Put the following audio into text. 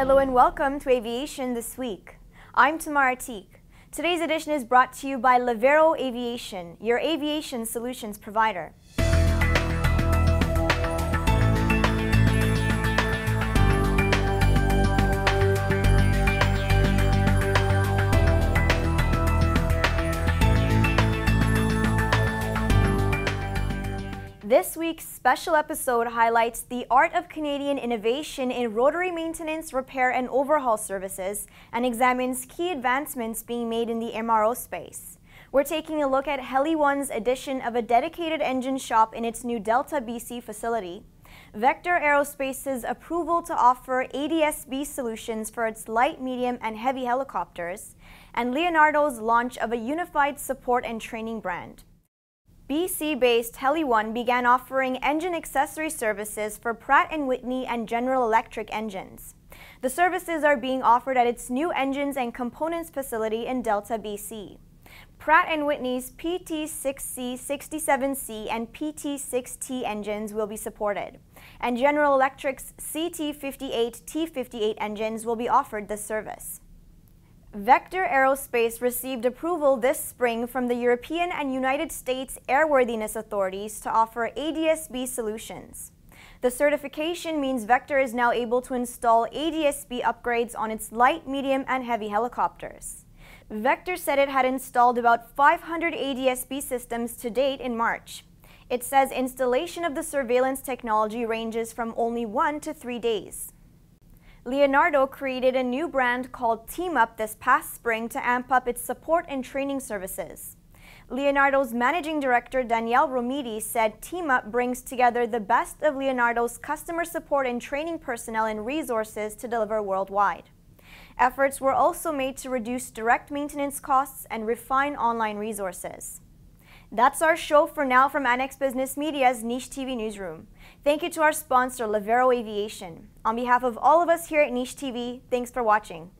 Hello and welcome to Aviation This Week. I'm Tamar Atik. Today's edition is brought to you by Levaero Aviation, your aviation solutions provider. This week's special episode highlights the art of Canadian innovation in rotary maintenance, repair, and overhaul services and examines key advancements being made in the MRO space. We're taking a look at Heli One's addition of a dedicated engine shop in its new Delta BC facility, Vector Aerospace's approval to offer ADS-B solutions for its light, medium, and heavy helicopters, and Leonardo's launch of a unified support and training brand. BC-based HeliOne began offering engine accessory services for Pratt & Whitney and General Electric engines. The services are being offered at its new engines and components facility in Delta, BC. Pratt & Whitney's PT6C, 67C, and PT6T engines will be supported, and General Electric's CT58, T58 engines will be offered this service. Vector Aerospace received approval this spring from the European and United States airworthiness authorities to offer ADS-B solutions. The certification means Vector is now able to install ADS-B upgrades on its light, medium, and heavy helicopters. Vector said it had installed about 500 ADS-B systems to date in March. It says installation of the surveillance technology ranges from only one to three days. Leonardo created a new brand called Team Up this past spring to amp up its support and training services. Leonardo's managing director Daniele Romiti said Team Up brings together the best of Leonardo's customer support and training personnel and resources to deliver worldwide. Efforts were also made to reduce direct maintenance costs and refine online resources. That's our show for now from Annex Business Media's Niche TV Newsroom. Thank you to our sponsor, Levaero Aviation. On behalf of all of us here at Niche TV, thanks for watching.